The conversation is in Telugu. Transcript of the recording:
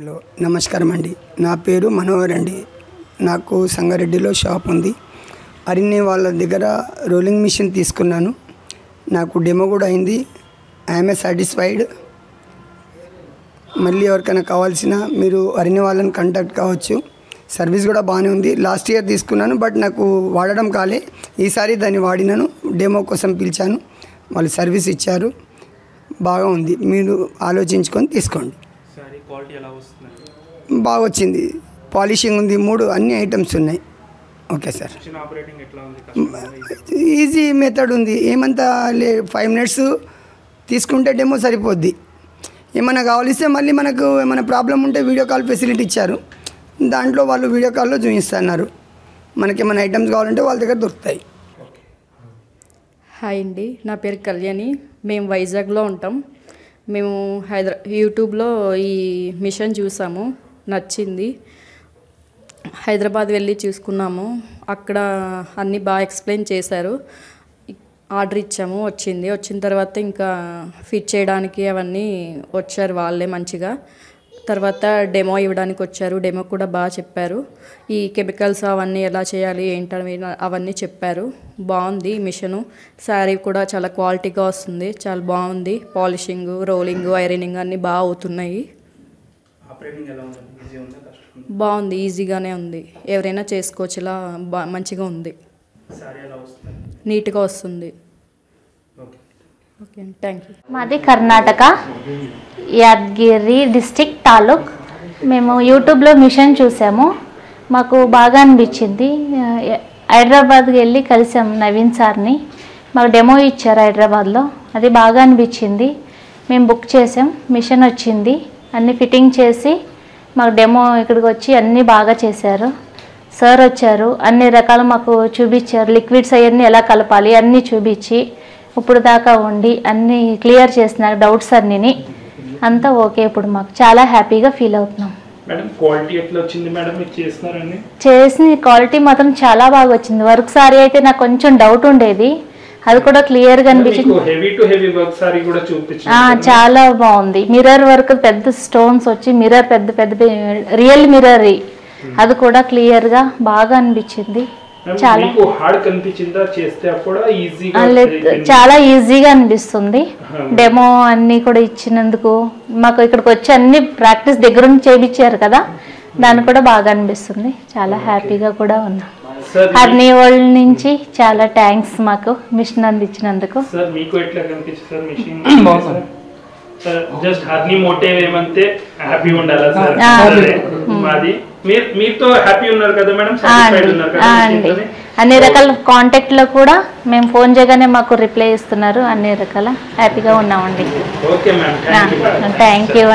హలో నమస్కారం అండి నా పేరు మనోహర్ అండి. నాకు సంగారెడ్డిలో షాప్ ఉంది. అరిన్ని వాళ్ళ దగ్గర రోలింగ్ మిషన్ తీసుకున్నాను. నాకు డెమో కూడా అయింది. I'm satisfied. మళ్ళీ ఎవరికైనా కావాల్సిన మీరు అరిని వాళ్ళని కాంటాక్ట్ కావచ్చు. సర్వీస్ కూడా బాగానే ఉంది. లాస్ట్ ఇయర్ తీసుకున్నాను బట్ నాకు వాడడం కాలే. ఈసారి దాన్ని వాడినాను. డెమో కోసం పిలిచాను. వాళ్ళు సర్వీస్ ఇచ్చారు. బాగా ఉంది. మీరు ఆలోచించుకొని తీసుకోండి. క్వాలిటీ ఎలా వస్తుంది? బాగా వచ్చింది పాలిషింగ్ ఉంది మూడు అన్ని ఐటమ్స్ ఉన్నాయి. Okay sir. ఈజీ మెథడ్ ఉంది. ఏమంతా లే ఫైవ్ మినిట్స్ తీసుకుంటే డెమో సరిపోద్ది. ఏమైనా కావాలిస్తే మళ్ళీ మనకు ఏమైనా ప్రాబ్లం ఉంటే వీడియో కాల్ ఫెసిలిటీ ఇచ్చారు. దాంట్లో వాళ్ళు వీడియో కాల్లో చూపిస్తున్నారు. మనకి ఏమైనా ఐటమ్స్ కావాలంటే వాళ్ళ దగ్గర దొరుకుతాయి. హాయ్ అండి. నా పేరు కళ్యాణి. మేము వైజాగ్లో ఉంటాం. మేము హైదరా యూట్యూబ్లో ఈ మిషన్ చూసాము నచ్చింది. హైదరాబాద్ వెళ్ళి చూసుకున్నాము. అక్కడ అన్నీ బాగా ఎక్స్ప్లెయిన్ చేశారు. ఆర్డర్ ఇచ్చాము వచ్చింది. వచ్చిన తర్వాత ఇంకా ఫిట్ చేయడానికి అవన్నీ వచ్చారు వాళ్ళే మంచిగా. తర్వాత డెమో ఇవ్వడానికి వచ్చారు. డెమో కూడా బాగా చెప్పారు. ఈ కెమికల్స్ అవన్నీ ఎలా చేయాలి ఏంటని అవన్నీ చెప్పారు. బాగుంది మిషను. శారీ కూడా చాలా క్వాలిటీగా వస్తుంది. చాలా బాగుంది. పాలిషింగ్ రోలింగ్ ఐరనింగ్ అన్నీ బాగా అవుతున్నాయి. బాగుంది. ఈజీగానే ఉంది. ఎవరైనా చేసుకోవచ్చు ఇలా బా మంచిగా ఉంది. నీట్గా వస్తుంది. ఓకే థ్యాంక్ యూ మాది కర్ణాటక యాద్గిరి డిస్టిక్ తాలూక్. మేము యూట్యూబ్లో మిషన్ చూసాము. మాకు బాగా అనిపించింది. హైదరాబాద్కి వెళ్ళి కలిసాం నవీన్ సార్ని. మాకు డెమో ఇచ్చారు హైదరాబాద్లో. అది బాగా అనిపించింది. మేము బుక్ చేసాం మిషన్ వచ్చింది. అన్ని ఫిట్టింగ్ చేసి మాకు డెమో ఇక్కడికి వచ్చి అన్నీ బాగా చేశారు. సార్ వచ్చారు అన్ని రకాలు మాకు చూపించారు. లిక్విడ్స్ అవన్నీ ఎలా కలపాలి అన్నీ చూపించి ఇప్పుడు దాకా ఉండి అన్నీ క్లియర్ చేసిన డౌట్స్ అన్నిని అంతా ఓకే ఇప్పుడు మాకు. చాలా హ్యాపీగా ఫీల్ అవుతున్నాం. చేసిన క్వాలిటీ మాత్రం చాలా బాగా వచ్చింది. వర్క్ సారీ అయితే నాకు కొంచెం డౌట్ ఉండేది. అది కూడా అనిపించింది. కూడా ఆ, చూపించారు చాలా బాగుంది. మిర్రర్ వర్క్ పెద్ద స్టోన్స్ వచ్చి మిర్రర్ పెద్ద పెద్ద రియల్ మిర్రర్ అది కూడా క్లియర్గా బాగా అనిపించింది. హార్డ్ కనిపించిందా? చేస్తే ఈజీగా లేదు, చాలా ఈజీగా అనిపిస్తుంది. డెమో అన్నీ కూడా ఇచ్చినందుకు మాకు ఇక్కడికి వచ్చి అన్ని ప్రాక్టీస్ దగ్గర నుంచి చేయించారు కదా. దాన్ని కూడా బాగా అనిపిస్తుంది. చాలా హ్యాపీగా కూడా ఉన్నాం. హర్నీ వరల్డ్ నుంచి చాలా థ్యాంక్స్ మాకు మిషన్ అందించినందుకు. సార్ మీకు ఎట్లా కనిపించింది? సార్ మిషన్ సార్ జస్ట్ హర్నీ మోటివ్ ఏమంటే హ్యాపీ ఉండాలా సార్ ఆ. సరే. మాది మీతో హ్యాపీ ఉన్నారు కదా మేడం ఉన్నారు కదా? అండి? అన్ని రకాల కాంటాక్ట్లో కూడా మేము ఫోన్ చేయగానే మాకు రిప్లై ఇస్తున్నారు. అన్ని రకాల హ్యాపీగా ఉన్నామండి. Thank you